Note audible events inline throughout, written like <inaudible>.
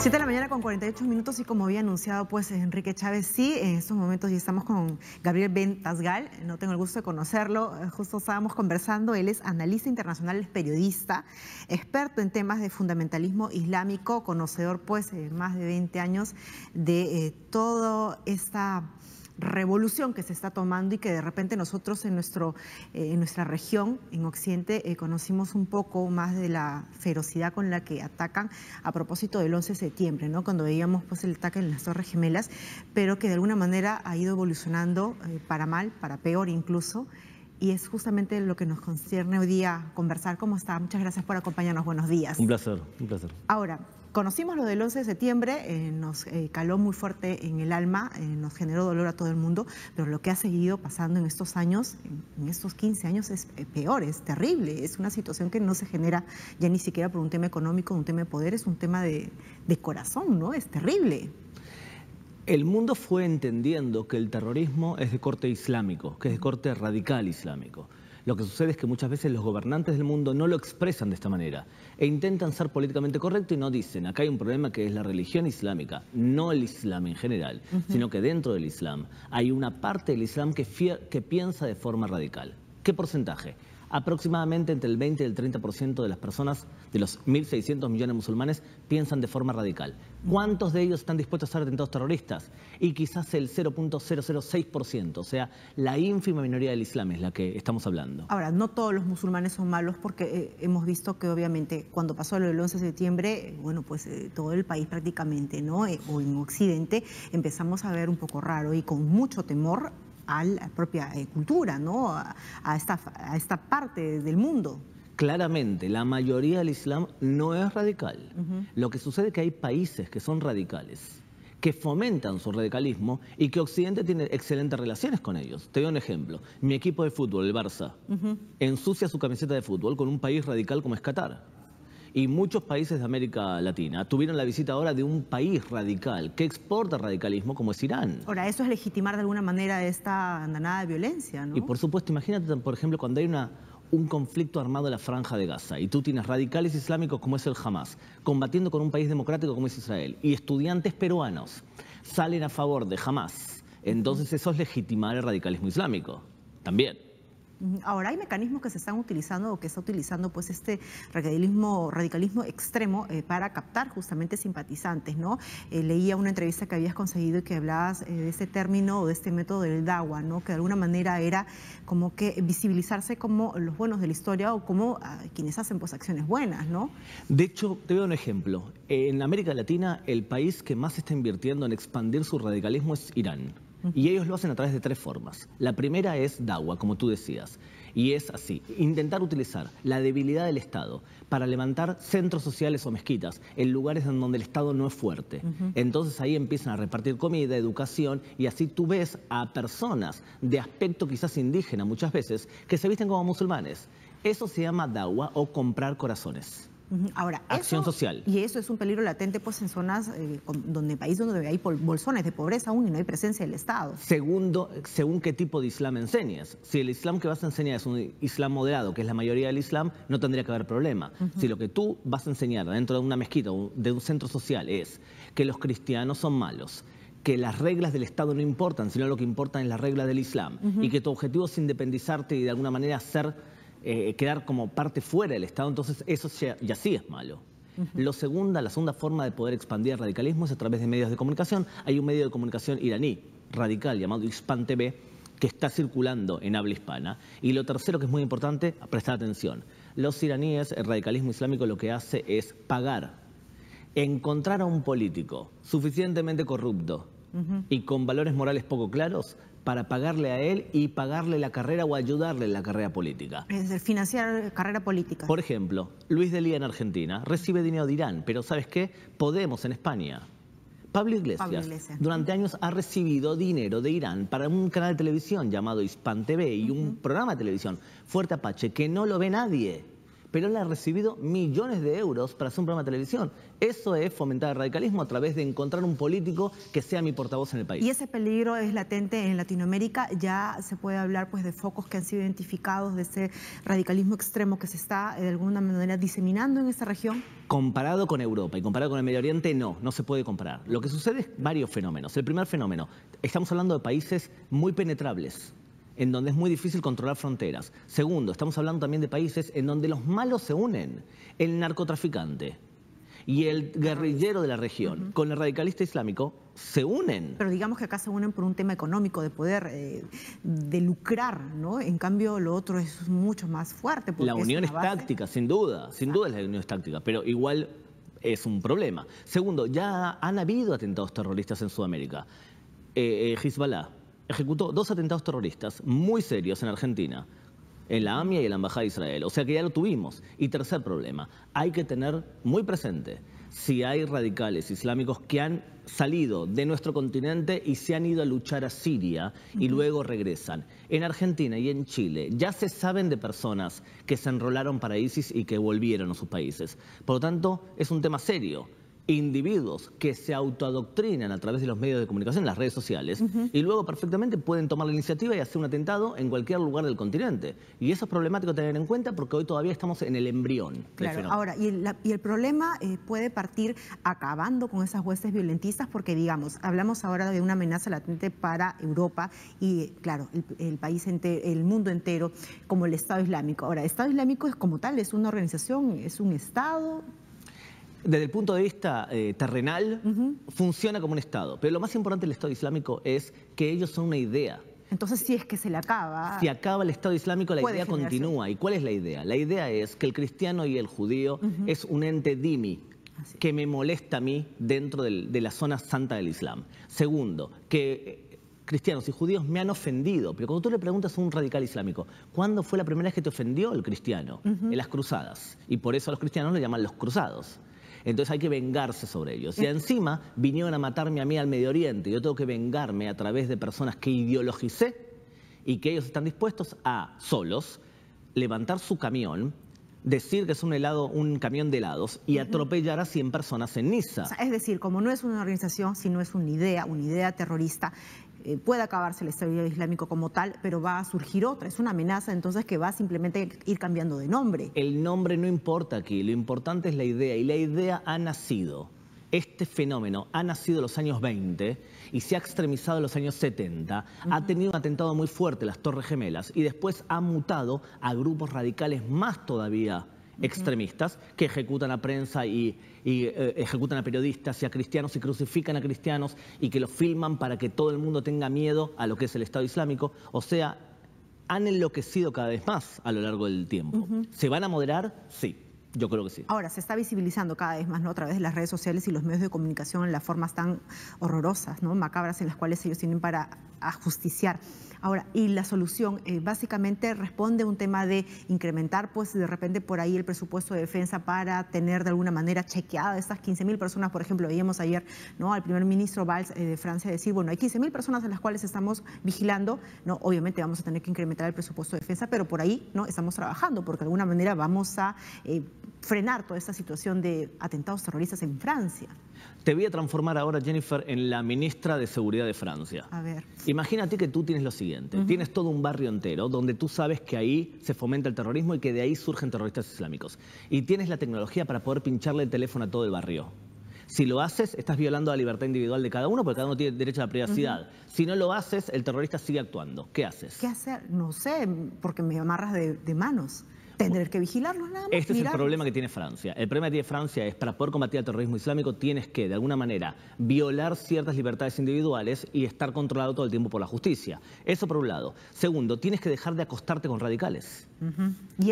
7 de la mañana con 48 minutos y como había anunciado pues Enrique Chávez, sí, en estos momentos ya estamos con Gabriel Bentasgal, no tengo el gusto de conocerlo, eh, justo estábamos conversando, él es analista internacional, es periodista, experto en temas de fundamentalismo islámico, conocedor pues de más de 20 años de eh, toda esta revolución que se está tomando y que de repente nosotros en, nuestro, eh, en nuestra región, en Occidente, eh, conocimos un poco más de la ferocidad con la que atacan a propósito del 11 de septiembre, ¿no? cuando veíamos pues, el ataque en las Torres Gemelas, pero que de alguna manera ha ido evolucionando eh, para mal, para peor incluso. Y es justamente lo que nos concierne hoy día conversar. ¿Cómo está? Muchas gracias por acompañarnos. Buenos días. Un placer, un placer. Ahora, Conocimos lo del 11 de septiembre, eh, nos eh, caló muy fuerte en el alma, eh, nos generó dolor a todo el mundo, pero lo que ha seguido pasando en estos años, en, estos 15 años, es peor, es terrible. Es una situación que no se genera ya ni siquiera por un tema económico, un tema de poder, es un tema de, de corazón, ¿no? Es terrible. El mundo fue entendiendo que el terrorismo es de corte islámico, que es de corte radical islámico. Lo que sucede es que muchas veces los gobernantes del mundo no lo expresan de esta manera e intentan ser políticamente correctos y no dicen, acá hay un problema que es la religión islámica, no el islam en general, sino que dentro del islam hay una parte del islam que, que piensa de forma radical. ¿Qué porcentaje? Aproximadamente entre el 20 y el 30% de las personas, de los 1.600 millones de musulmanes, piensan de forma radical. ¿Cuántos de ellos están dispuestos a ser atentados terroristas? Y quizás el 0.006%, o sea, la ínfima minoría del Islam es la que estamos hablando. Ahora, no todos los musulmanes son malos porque eh, hemos visto que obviamente cuando pasó lo del 11 de septiembre, bueno, pues eh, todo el país prácticamente, ¿no? Eh, o en Occidente empezamos a ver un poco raro y con mucho temor a la propia eh, cultura, ¿no? A, esta, a esta parte del mundo. Claramente, la mayoría del Islam no es radical. Lo que sucede es que hay países que son radicales, que fomentan su radicalismo y que Occidente tiene excelentes relaciones con ellos. Te doy un ejemplo. Mi equipo de fútbol, el Barça, ensucia su camiseta de fútbol con un país radical como es Qatar y muchos países de América Latina tuvieron la visita ahora de un país radical que exporta radicalismo como es Irán. Ahora, eso es legitimar de alguna manera esta andanada de violencia, ¿no? Y por supuesto, imagínate, por ejemplo, cuando hay una, un conflicto armado en la franja de Gaza y tú tienes radicales islámicos como es el Hamas, combatiendo con un país democrático como es Israel, y estudiantes peruanos salen a favor de Hamas, entonces eso es legitimar el radicalismo islámico, también. Ahora hay mecanismos que se están utilizando o que está utilizando pues este radicalismo, radicalismo extremo eh, para captar justamente simpatizantes, ¿no? Eh, leía una entrevista que habías conseguido y que hablabas eh, de este término o de este método del DAWA, ¿no? Que de alguna manera era como que visibilizarse como los buenos de la historia o como ah, quienes hacen pues acciones buenas, ¿no? De hecho, te doy un ejemplo. En América Latina el país que más está invirtiendo en expandir su radicalismo es Irán. Y ellos lo hacen a través de tres formas. La primera es DAWA, como tú decías. Y es así, intentar utilizar la debilidad del Estado para levantar centros sociales o mezquitas en lugares en donde el Estado no es fuerte. Entonces ahí empiezan a repartir comida, educación, y así tú ves a personas de aspecto quizás indígena muchas veces que se visten como musulmanes. Eso se llama dawa o comprar corazones. Ahora, acción social. Y eso es un peligro latente pues en zonas eh, donde país donde hay bolsones de pobreza aún y no hay presencia del Estado. Segundo, según qué tipo de Islam enseñas. Si el Islam que vas a enseñar es un Islam moderado, que es la mayoría del Islam, no tendría que haber problema. Si lo que tú vas a enseñar dentro de una mezquita o de un centro social es que los cristianos son malos, que las reglas del Estado no importan, sino lo que importa es las reglas del Islam, y que tu objetivo es independizarte y de alguna manera ser eh, quedar como parte fuera del Estado, entonces eso ya, sí es malo. Lo segunda, la segunda forma de poder expandir el radicalismo es a través de medios de comunicación. Hay un medio de comunicación iraní radical llamado Hispan TV que está circulando en habla hispana. Y lo tercero que es muy importante, prestar atención. Los iraníes, el radicalismo islámico lo que hace es pagar, encontrar a un político suficientemente corrupto y con valores morales poco claros para pagarle a él y pagarle la carrera o ayudarle en la carrera política. Es decir, financiar carrera política. Por ejemplo, Luis Delía en Argentina recibe dinero de Irán, pero ¿sabes qué? Podemos en España. Pablo Iglesias, durante años ha recibido dinero de Irán para un canal de televisión llamado Hispan TV y un programa de televisión, Fuerte Apache, que no lo ve nadie. Pero él ha recibido millones de euros para hacer un programa de televisión. Eso es fomentar el radicalismo a través de encontrar un político que sea mi portavoz en el país. Y ese peligro es latente en Latinoamérica. Ya se puede hablar pues, de focos que han sido identificados de ese radicalismo extremo que se está de alguna manera diseminando en esta región. Comparado con Europa y comparado con el Medio Oriente, no, no se puede comparar. Lo que sucede es varios fenómenos. El primer fenómeno, estamos hablando de países muy penetrables en donde es muy difícil controlar fronteras. Segundo, estamos hablando también de países en donde los malos se unen. El narcotraficante y el guerrillero de la región con el radicalista islámico se unen. Pero digamos que acá se unen por un tema económico, de poder, eh, de lucrar, ¿no? En cambio, lo otro es mucho más fuerte. La unión es, táctica, sin duda, sin duda la unión es táctica, pero igual es un problema. Segundo, ya han habido atentados terroristas en Sudamérica. Eh, eh, Hezbollah ejecutó dos atentados terroristas muy serios en Argentina, en la AMIA y en la Embajada de Israel. O sea que ya lo tuvimos. Y tercer problema, hay que tener muy presente si hay radicales islámicos que han salido de nuestro continente y se han ido a luchar a Siria y luego regresan. En Argentina y en Chile ya se saben de personas que se enrolaron para ISIS y que volvieron a sus países. Por lo tanto, es un tema serio individuos que se autoadoctrinan a través de los medios de comunicación, las redes sociales, y luego perfectamente pueden tomar la iniciativa y hacer un atentado en cualquier lugar del continente. Y eso es problemático tener en cuenta porque hoy todavía estamos en el embrión. Claro, ahora, y el, problema eh, puede partir acabando con esas huestes violentistas porque, digamos, hablamos ahora de una amenaza latente para Europa y, claro, el, país entero, el mundo entero, como el Estado Islámico. Ahora, el Estado Islámico es como tal, es una organización, es un Estado, desde el punto de vista eh, terrenal, funciona como un Estado. Pero lo más importante del Estado Islámico es que ellos son una idea. Entonces, si es que se le acaba... Si acaba el Estado Islámico, la idea continúa. ¿Y cuál es la idea? La idea es que el cristiano y el judío es un ente dimi, que me molesta a mí dentro de la zona santa del Islam. Segundo, que eh, cristianos y judíos me han ofendido. Pero cuando tú le preguntas a un radical islámico, ¿cuándo fue la primera vez que te ofendió el cristiano? En las cruzadas. Y por eso a los cristianos le llaman los cruzados. Entonces hay que vengarse sobre ellos. Y encima vinieron a matarme a mí al Medio Oriente. Yo tengo que vengarme a través de personas que ideologicé y que ellos están dispuestos a, solos, levantar su camión, decir que es un helado, un camión de helados y atropellar a 100 personas en Niza. es decir, como no es una organización, sino es una idea, una idea terrorista, eh, puede acabarse el Estado Islámico como tal, pero va a surgir otra. Es una amenaza entonces que va a simplemente ir cambiando de nombre. El nombre no importa aquí, lo importante es la idea y la idea ha nacido. Este fenómeno ha nacido en los años 20 y se ha extremizado en los años 70. Ha tenido un atentado muy fuerte, las Torres Gemelas, y después ha mutado a grupos radicales más todavía extremistas que ejecutan a prensa y, eh, ejecutan a periodistas y a cristianos y crucifican a cristianos y que los filman para que todo el mundo tenga miedo a lo que es el Estado Islámico. O sea, han enloquecido cada vez más a lo largo del tiempo. ¿Se van a moderar? Sí. Yo creo que sí. Ahora, se está visibilizando cada vez más ¿no? a través de las redes sociales y los medios de comunicación en las formas tan horrorosas, ¿no? macabras en las cuales ellos tienen para ajusticiar Ahora, y la solución eh, básicamente responde a un tema de incrementar, pues de repente por ahí el presupuesto de defensa para tener de alguna manera chequeada estas 15 mil personas, por ejemplo, veíamos ayer ¿no? al primer ministro Valls eh, de Francia decir, bueno, hay 15 mil personas en las cuales estamos vigilando, ¿no? obviamente vamos a tener que incrementar el presupuesto de defensa, pero por ahí no estamos trabajando, porque de alguna manera vamos a eh, frenar toda esta situación de atentados terroristas en Francia. Te voy a transformar ahora, Jennifer, en la ministra de Seguridad de Francia. A ver. Imagínate que tú tienes lo siguiente. Tienes todo un barrio entero donde tú sabes que ahí se fomenta el terrorismo y que de ahí surgen terroristas islámicos. Y tienes la tecnología para poder pincharle el teléfono a todo el barrio. Si lo haces, estás violando la libertad individual de cada uno, porque cada uno tiene derecho a la privacidad. Si no lo haces, el terrorista sigue actuando. ¿Qué haces? ¿Qué hacer? No sé, porque me amarras de manos. Tendré que vigilarlos nada más. Este es el problema que tiene Francia. El problema que tiene Francia es para poder combatir el terrorismo islámico tienes que, de alguna manera, violar ciertas libertades individuales y estar controlado todo el tiempo por la justicia. Eso por un lado. Segundo, tienes que dejar de acostarte con radicales.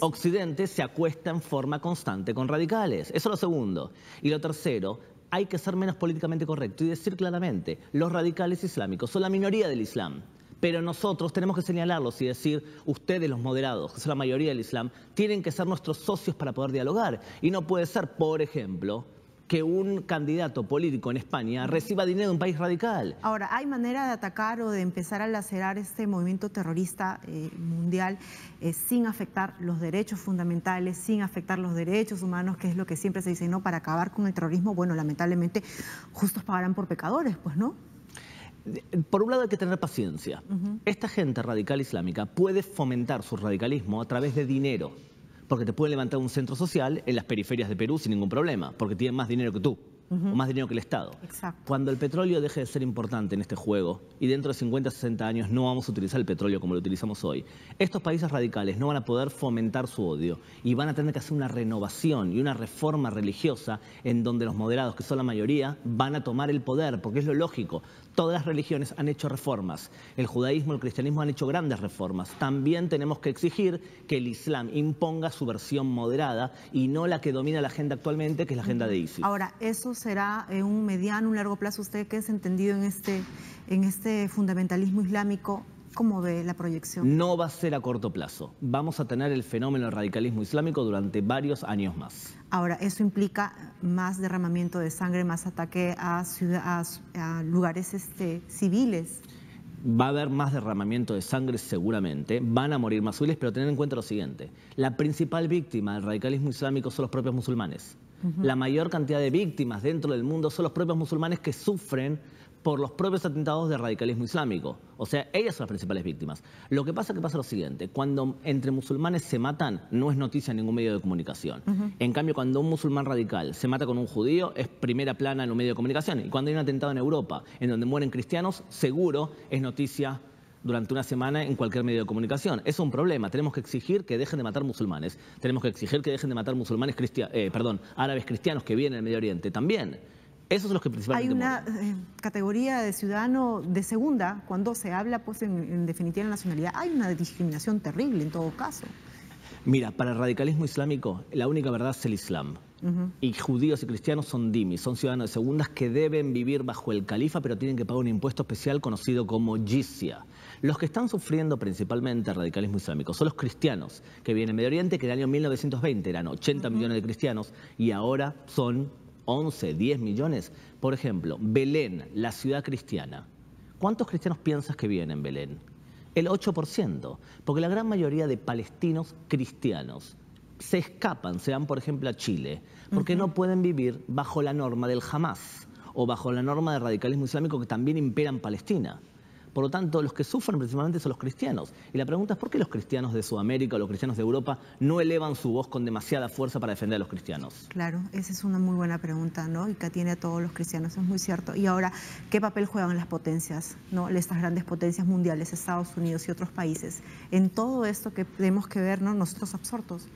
Occidente se acuesta en forma constante con radicales. Eso es lo segundo. Y lo tercero, hay que ser menos políticamente correcto y decir claramente, los radicales islámicos son la minoría del Islam. Pero nosotros tenemos que señalarlos y decir, ustedes los moderados, que son la mayoría del Islam, tienen que ser nuestros socios para poder dialogar. Y no puede ser, por ejemplo, que un candidato político en España reciba dinero de un país radical. Ahora, ¿hay manera de atacar o de empezar a lacerar este movimiento terrorista eh, mundial eh, sin afectar los derechos fundamentales, sin afectar los derechos humanos, que es lo que siempre se dice, ¿no? Para acabar con el terrorismo, bueno, lamentablemente justos pagarán por pecadores, pues, ¿no? Por un lado hay que tener paciencia. Esta gente radical islámica puede fomentar su radicalismo a través de dinero porque te pueden levantar un centro social en las periferias de Perú sin ningún problema, porque tienen más dinero que tú. O más dinero que el Estado. Cuando el petróleo deje de ser importante en este juego y dentro de 50, 60 años no vamos a utilizar el petróleo como lo utilizamos hoy, estos países radicales no van a poder fomentar su odio y van a tener que hacer una renovación y una reforma religiosa en donde los moderados, que son la mayoría, van a tomar el poder, porque es lo lógico. Todas las religiones han hecho reformas. El judaísmo, el cristianismo han hecho grandes reformas. También tenemos que exigir que el Islam imponga su versión moderada y no la que domina la agenda actualmente, que es la agenda de ISIS. Ahora, ¿eso será en un mediano, un largo plazo? ¿Usted qué es entendido en este, en este fundamentalismo islámico? ¿Cómo ve la proyección? No va a ser a corto plazo. Vamos a tener el fenómeno del radicalismo islámico durante varios años más. Ahora, eso implica más derramamiento de sangre, más ataque a, a, lugares este, civiles. Va a haber más derramamiento de sangre seguramente, van a morir más civiles, pero tener en cuenta lo siguiente, la principal víctima del radicalismo islámico son los propios musulmanes. La mayor cantidad de víctimas dentro del mundo son los propios musulmanes que sufren por los propios atentados de radicalismo islámico. O sea, ellas son las principales víctimas. Lo que pasa es que pasa lo siguiente, cuando entre musulmanes se matan, no es noticia en ningún medio de comunicación. En cambio, cuando un musulmán radical se mata con un judío, es primera plana en un medio de comunicación. Y cuando hay un atentado en Europa, en donde mueren cristianos, seguro es noticia durante una semana en cualquier medio de comunicación. Es un problema. Tenemos que exigir que dejen de matar musulmanes. Tenemos que exigir que dejen de matar musulmanes eh, perdón, árabes cristianos que vienen del Medio Oriente también. Esos son los que principalmente Hay una eh, categoría de ciudadano de segunda, cuando se habla pues en, definitiva de la nacionalidad, hay una discriminación terrible en todo caso. Mira, para el radicalismo islámico la única verdad es el Islam. Y judíos y cristianos son dimis, son ciudadanos de segundas que deben vivir bajo el califa, pero tienen que pagar un impuesto especial conocido como jizya. Los que están sufriendo principalmente el radicalismo islámico son los cristianos que vienen de Medio Oriente, que en el año 1920 eran 80 millones de cristianos y ahora son 11, 10 millones. Por ejemplo, Belén, la ciudad cristiana. ¿Cuántos cristianos piensas que vienen en Belén? El 8%, porque la gran mayoría de palestinos cristianos se escapan, se van por ejemplo a Chile, porque no pueden vivir bajo la norma del Hamas o bajo la norma del radicalismo islámico que también impera en Palestina. Por lo tanto, los que sufren principalmente son los cristianos. Y la pregunta es por qué los cristianos de Sudamérica o los cristianos de Europa no elevan su voz con demasiada fuerza para defender a los cristianos. Claro, esa es una muy buena pregunta, ¿no? Y que tiene a todos los cristianos, es muy cierto. Y ahora, ¿qué papel juegan las potencias, ¿no? Estas grandes potencias mundiales, Estados Unidos y otros países, en todo esto que tenemos que ver, ¿no? Nosotros absortos.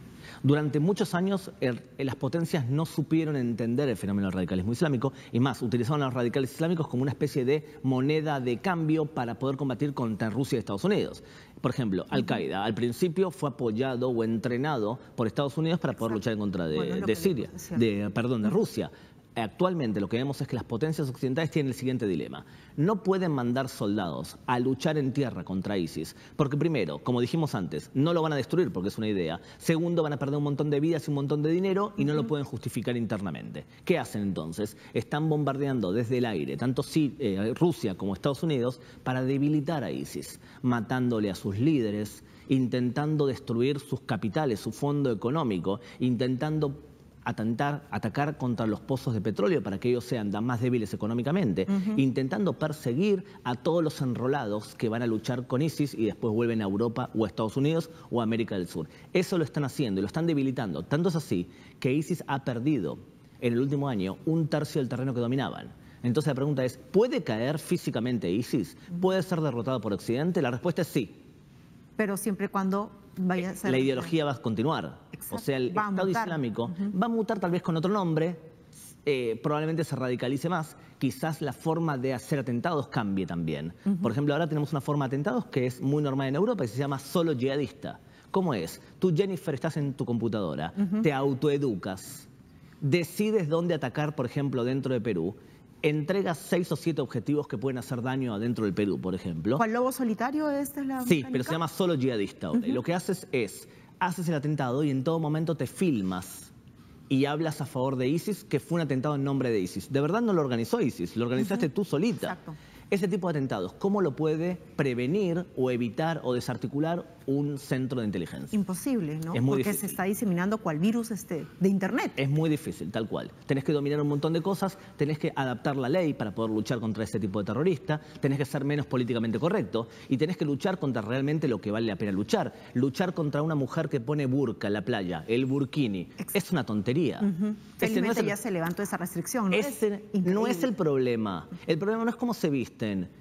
Durante muchos años las potencias no supieron entender el fenómeno del radicalismo islámico. Y más, utilizaron a los radicales islámicos como una especie de moneda de cambio para poder combatir contra Rusia y Estados Unidos. Por ejemplo, Al-Qaeda al principio fue apoyado o entrenado por Estados Unidos para poder luchar en contra de, Siria, de, perdón, de Rusia. Actualmente lo que vemos es que las potencias occidentales tienen el siguiente dilema. No pueden mandar soldados a luchar en tierra contra ISIS, porque primero, como dijimos antes, no lo van a destruir porque es una idea. Segundo, van a perder un montón de vidas y un montón de dinero y no lo pueden justificar internamente. ¿Qué hacen entonces? Están bombardeando desde el aire, tanto eh, Rusia como Estados Unidos, para debilitar a ISIS, matándole a sus líderes, intentando destruir sus capitales, su fondo económico, intentando atentar, atacar contra los pozos de petróleo para que ellos sean más débiles económicamente, intentando perseguir a todos los enrolados que van a luchar con ISIS y después vuelven a Europa o a Estados Unidos o a América del Sur. Eso lo están haciendo y lo están debilitando. Tanto es así que ISIS ha perdido en el último año un tercio del terreno que dominaban. Entonces la pregunta es, ¿puede caer físicamente ISIS? ¿Puede ser derrotado por Occidente? La respuesta es sí. Pero siempre y cuando vaya a ser... La ideología va a continuar. O sea, el Estado Islámico va a mutar tal vez con otro nombre, eh, probablemente se radicalice más, quizás la forma de hacer atentados cambie también. Por ejemplo, ahora tenemos una forma de atentados que es muy normal en Europa y se llama solo yihadista. ¿Cómo es? Tú, Jennifer, estás en tu computadora, te autoeducas, decides dónde atacar, por ejemplo, dentro de Perú, entregas seis o siete objetivos que pueden hacer daño adentro del Perú, por ejemplo. ¿Cuál lobo solitario? ¿Esta es la Sí, pero se llama solo yihadista. Y lo que haces es haces el atentado y en todo momento te filmas y hablas a favor de ISIS, que fue un atentado en nombre de ISIS. De verdad no lo organizó ISIS, lo organizaste tú solita. Exacto. Ese tipo de atentados, ¿cómo lo puede prevenir o evitar o desarticular un centro de inteligencia? Imposible, ¿no? Es muy Porque difícil. se está diseminando cual virus este, de Internet. Es muy difícil, tal cual. Tenés que dominar un montón de cosas, tenés que adaptar la ley para poder luchar contra ese tipo de terrorista, tenés que ser menos políticamente correcto y tenés que luchar contra realmente lo que vale la pena luchar. Luchar contra una mujer que pone burka en la playa, el burkini, Exacto. es una tontería. Felizmente el- ya se levantó esa restricción, ¿no? ese Es no es el problema. El problema no es cómo se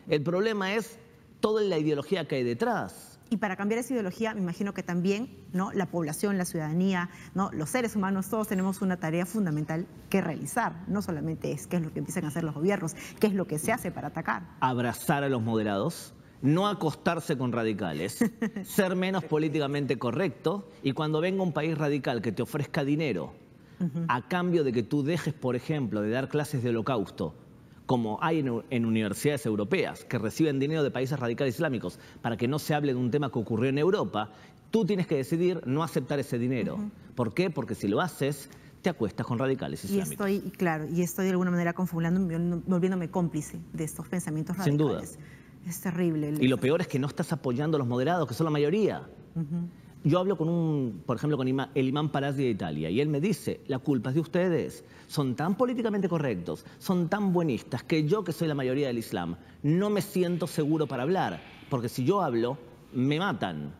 El problema es toda la ideología que hay detrás. Y para cambiar esa ideología, me imagino que también ¿no? la población, la ciudadanía, ¿no? los seres humanos, todos tenemos una tarea fundamental que realizar. No solamente es qué es lo que empiezan a hacer los gobiernos, qué es lo que se hace para atacar. abrazar a los moderados, no acostarse con radicales, <laughs> ser menos políticamente correcto y cuando venga un país radical que te ofrezca dinero a cambio de que tú dejes, por ejemplo, de dar clases de holocausto, como hay en, en universidades europeas que reciben dinero de países radicales islámicos para que no se hable de un tema que ocurrió en Europa, tú tienes que decidir no aceptar ese dinero. ¿Por qué? Porque si lo haces, te acuestas con radicales Y islámicos. estoy, y claro, y estoy de alguna manera confabulando, volviéndome cómplice de estos pensamientos Sin duda. radicales. Es terrible. Y lo peor es que no estás apoyando a los moderados, que son la mayoría. Yo hablo con un, por ejemplo, con el imán Parazzi de Italia y él me dice, la culpa es de ustedes. Son tan políticamente correctos, son tan buenistas que yo, que soy la mayoría del Islam, no me siento seguro para hablar. Porque si yo hablo, me matan.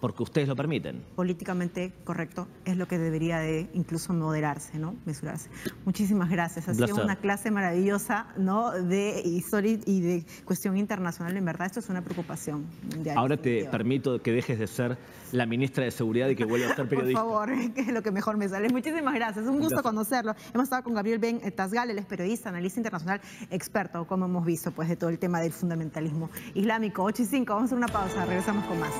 Porque ustedes lo permiten. políticamente correcto es lo que debería de incluso moderarse, ¿no? Mesurarse. Muchísimas gracias. Ha sido una clase maravillosa, ¿no? De historia y de cuestión internacional. En verdad, esto es una preocupación mundial. Ahora te permito que dejes de ser la ministra de Seguridad y que vuelvas a ser <laughs> Por periodista. favor, <laughs> que es lo que mejor me sale. Muchísimas gracias. Un gusto Gracias. conocerlo. Hemos estado con Gabriel Ben Tasgal, él es periodista, analista internacional, experto, como hemos visto, pues, de todo el tema del fundamentalismo islámico. 8 y 5, vamos a hacer una pausa, regresamos con más.